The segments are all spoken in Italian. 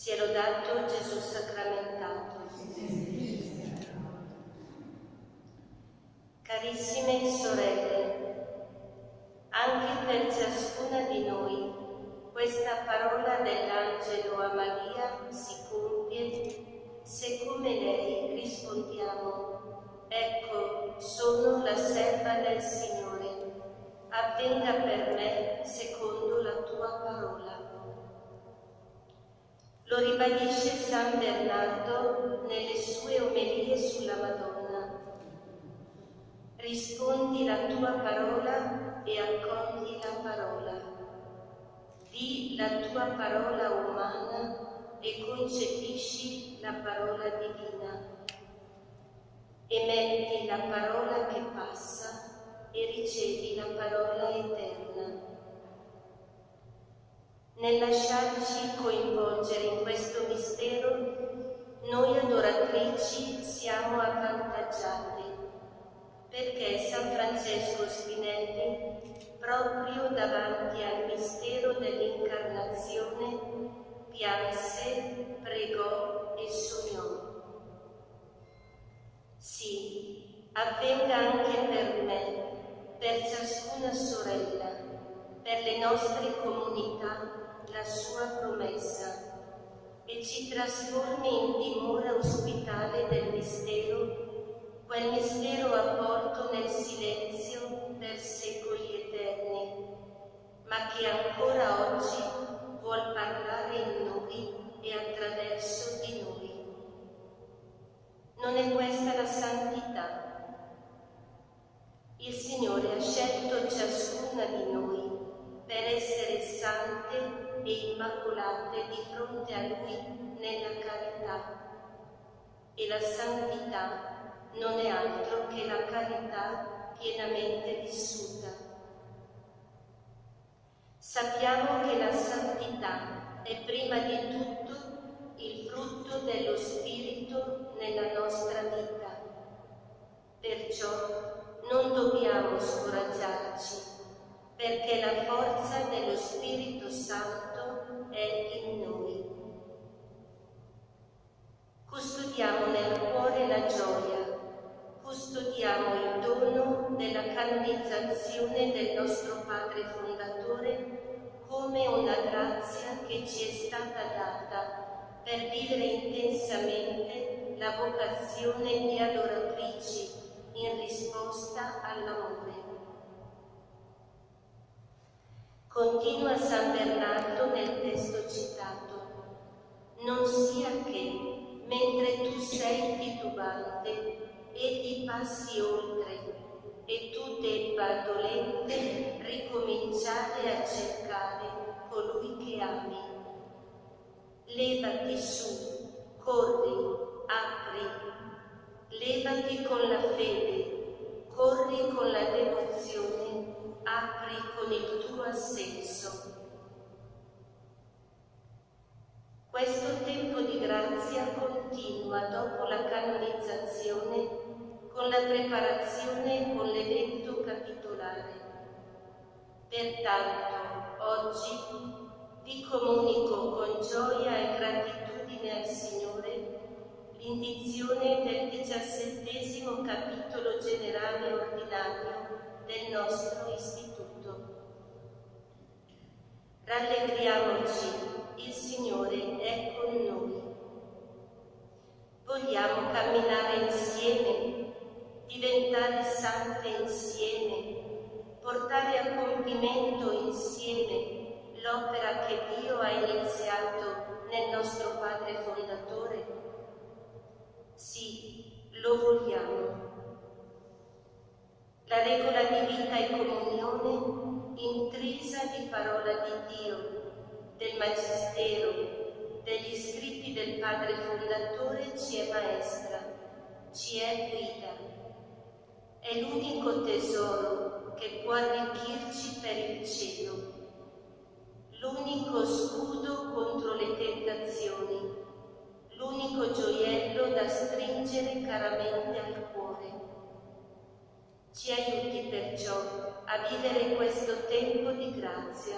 Sia lodato Gesù sacramentato. Carissime sorelle, anche per ciascuna di noi questa parola dell'angelo a Maria si compie se come lei rispondiamo, ecco, sono la serva del Signore, avvenga per me secondo la tua parola. Lo ribadisce San Bernardo nelle sue omelie sulla Madonna. Rispondi la tua parola e accogli la parola. Di la tua parola umana e concepisci la parola divina. Emetti la parola che passa e ricevi la parola eterna. Nel lasciarci coinvolgere in questo noi adoratrici siamo avvantaggiate, perché San Francesco Spinelli, proprio davanti al mistero dell'incarnazione, pianse, pregò e sognò. Sì, avvenga anche per me, per ciascuna sorella, per le nostre comunità, la sua promessa e ci trasformi in dimora ospitale del mistero, quel mistero avvolto nel silenzio per secoli eterni, ma che ancora oggi vuol parlare in noi e attraverso di noi. Non è questa la santità. Il Signore ha scelto ciascuna di noi per essere sante e immacolate di fronte a Lui nella carità. E la santità non è altro che la carità pienamente vissuta. Sappiamo che la santità è prima di tutto il frutto dello Spirito nella nostra vita. Perciò non dobbiamo scoraggiarci, perché la forza dello Spirito Santo è in noi. Custodiamo nel cuore la gioia, custodiamo il dono della canonizzazione del nostro Padre Fondatore come una grazia che ci è stata data per vivere intensamente la vocazione di adoratrici in risposta all'amore. Continua San Bernardo nel testo citato. Non sia che, mentre tu sei titubante, egli passi oltre e tu debba dolente ricominciare a cercare colui che ami. Levati su, corri, apri, levati con la fede, corri con la devozione apri con il tuo assenso. Questo tempo di grazia continua dopo la canonizzazione con la preparazione con l'evento capitolare. Pertanto, oggi vi comunico con gioia e gratitudine al Signore l'indizione del diciassettesimo capitolo generale ordinario del nostro istituto. Rallegriamoci, il Signore è con noi. Vogliamo camminare insieme, diventare sante insieme, portare a compimento insieme l'opera che Dio ha iniziato nel nostro Padre Fondatore? Sì, lo vogliamo. La regola di vita e comunione intrisa di parola di Dio, del Magistero, degli scritti del Padre Fondatore ci è maestra, ci è guida. È l'unico tesoro che può arricchirci per il cielo, l'unico scudo contro le tentazioni, l'unico gioiello da stringere caramente al cuore. Ci aiuti perciò a vivere questo tempo di grazia,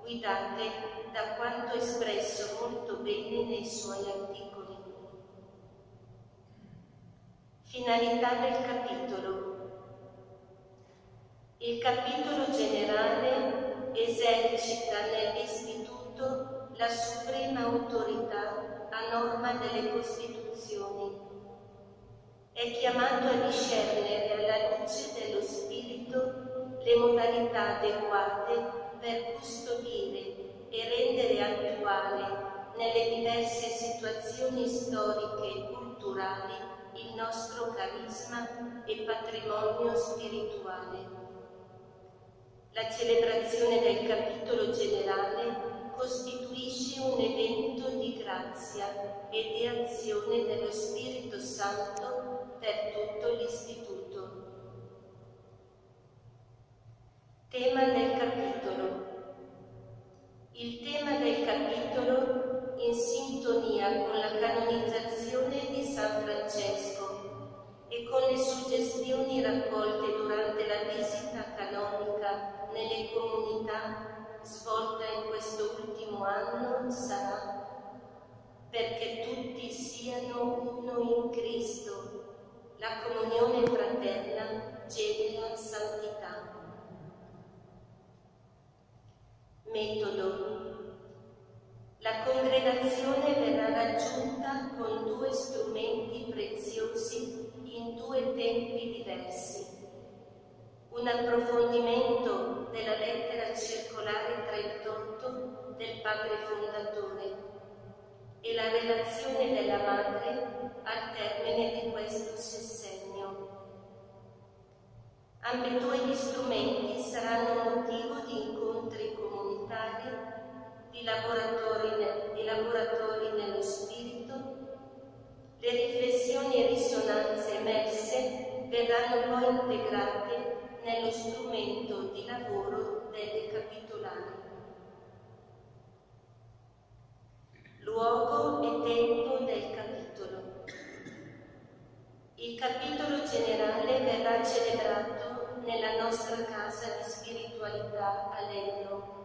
guidate da quanto espresso molto bene nei suoi articoli. Finalità del capitolo. Il capitolo generale esercita nell'istituto la suprema autorità a norma delle Costituzioni. È chiamato a discernere alla luce dello Spirito le modalità adeguate per custodire e rendere attuale nelle diverse situazioni storiche e culturali il nostro carisma e patrimonio spirituale. La celebrazione del capitolo generale costituisce un evento di grazia e di azione dello Spirito Santo Tema del capitolo. Il tema del capitolo in sintonia con la canonizzazione di San Francesco e con le suggestioni raccolte durante la visita canonica nelle comunità svolta in questo ultimo anno sarà perché tutti siano uno in Cristo. La comunione fraterna genera santità. Metodo. La congregazione verrà raggiunta con due strumenti preziosi in due tempi diversi. Un approfondimento della lettera circolare 38 del padre fondatore e la relazione della madre al termine di questo sessennio. Ambedue gli strumenti saranno motivo di incontri comunitari, di laboratori, di laboratori nello spirito. Le riflessioni e risonanze emerse verranno poi integrate nello strumento di lavoro delle capitolari. Luogo e tempo del capitolo. Il capitolo generale verrà celebrato nella nostra casa di spiritualità a Lenno.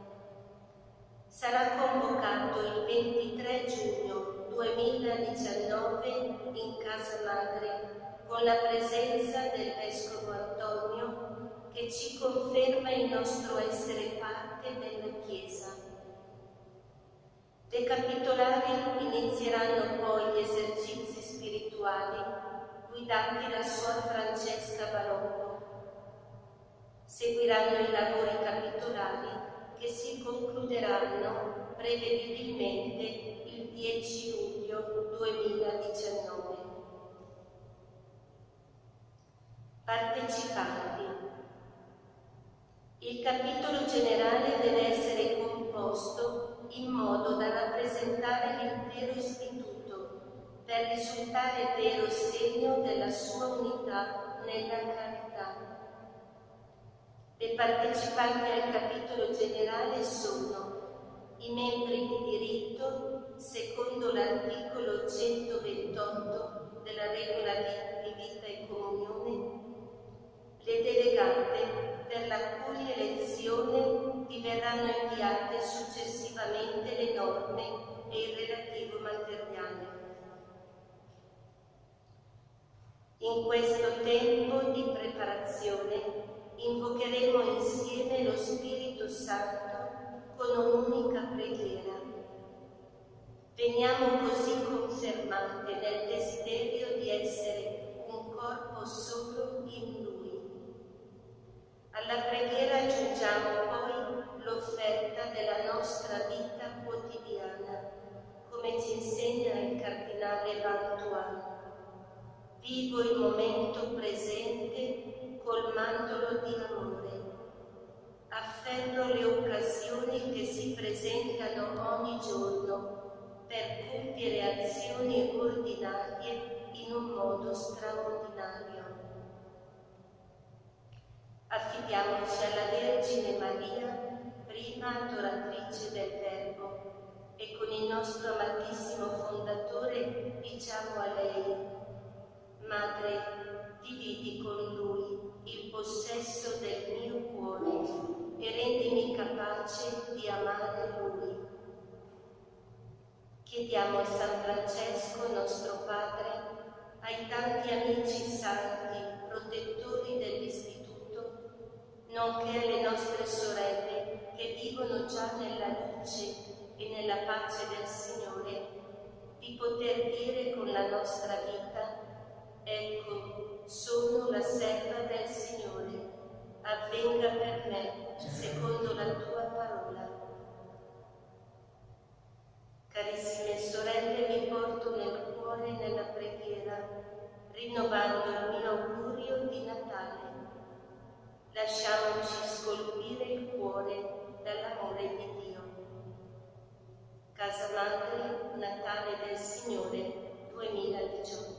Sarà convocato il 23 giugno 2019 in casa madre con la presenza del Vescovo Antonio che ci conferma il nostro essere parte della Chiesa. Le capitolari inizieranno poi gli esercizi spirituali guidati da Suor Francesca Barocco Seguiranno i lavori capitolari che si concluderanno prevedibilmente il 10 luglio 2019. Partecipanti. Il capitolo generale deve essere composto in modo da rappresentare l'intero istituto per risultare vero segno della sua unità nella carità. Le partecipanti al capitolo generale sono i membri di diritto secondo l'articolo 128 della regola di vita e comunione, le delegate per la cui elezione vi verranno inviate successivamente le norme e il relativo materiale. In questo tempo di preparazione invocheremo insieme lo Spirito Santo con un'unica preghiera. Veniamo così confermate nel desiderio di essere un corpo solo in Lui. Alla preghiera aggiungiamo poi l'offerta della nostra vita quotidiana, come ci insegna il Cardinale Vantuan. Vivo il momento presente colmandolo di amore. Afferro le occasioni che si presentano ogni giorno per compiere azioni ordinarie in un modo straordinario. Affidiamoci alla Vergine Maria, prima adoratrice del Verbo, e con il nostro amatissimo fondatore diciamo a lei, Madre, dividi con lui il possesso del mio cuore e rendimi capace di amare Lui. Chiediamo a San Francesco, nostro Padre, ai tanti amici santi, protettori dell'Istituto, nonché alle nostre sorelle che vivono già nella luce e nella pace del Signore, di poter dire con la nostra vita, ecco, sono la serva del Signore, avvenga per me secondo la tua parola. Carissime sorelle, vi porto nel cuore nella preghiera, rinnovando il mio augurio di Natale. Lasciamoci scolpire il cuore dall'amore di Dio. Casa Madre, Natale del Signore 2018.